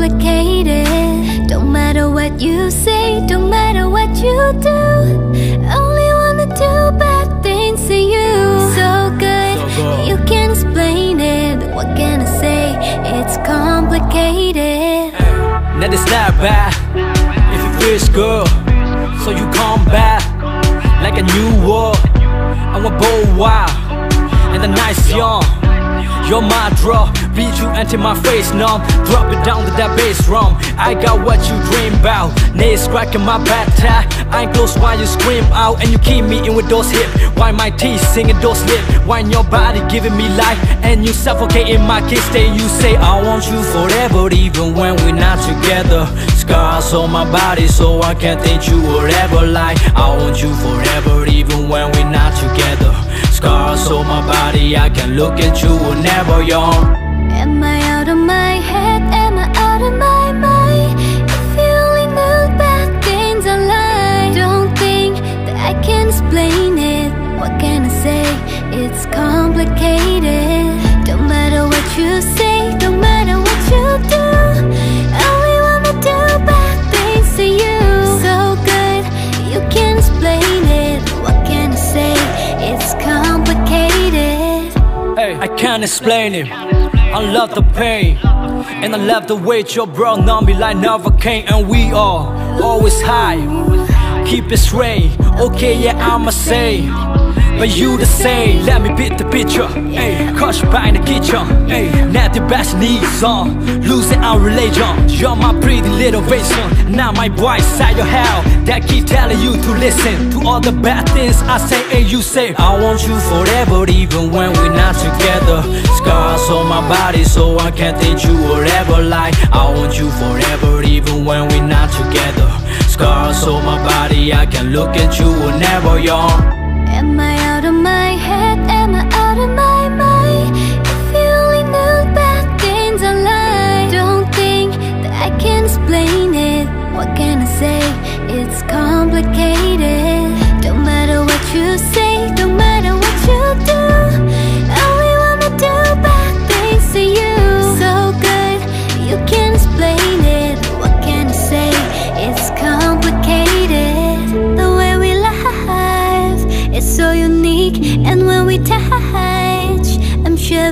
complicated. Don't matter what you say, don't matter what you do. Only wanna do bad things to you. So good, you can't explain it. What can I say? It's complicated. Now it's not bad if it feels good. So you come back like a new world. I want bold wild and the nice young. You're my draw, beat you into my face numb. Drop it down to that bass drum. I got what you dream about. Nails cracking my back tie. I ain't close while you scream out and you keep me in with those hips. Why my teeth singing those lips? Why your body giving me life and you suffocating my kiss? Then you say I want you forever, even when we're not together. Scars on my body, so I can't think you would ever lie. I want you forever, even when we're not together. Scars on my body, I can look at you whenever young. Am can't explain it. I love the pain. And I love the way your bro on me like Novocaine And we are always high Keep it straight Okay, yeah, I'ma say But you the same. Let me beat the picture Hey, crush by in the kitchen Hey, not the best needs on Losing our religion. You're my pretty little vision Now my bright side your hell. That keep telling you to listen To all the bad things I say and you say. I want you forever even when we're not together. Scars on my body so I can't think you would ever lie I want you forever even when we're not together Scars on my body I can look at you whenever young Am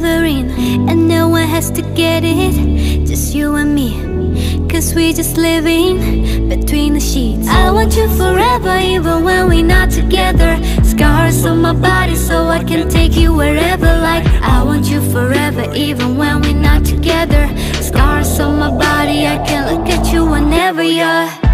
And no one has to get it. Just you and me Cause we just living between the sheets. I want you forever even when we're not together. Scars on my body so I can take you wherever. Like I want you forever even when we're not together. Scars on my body I can look at you whenever you're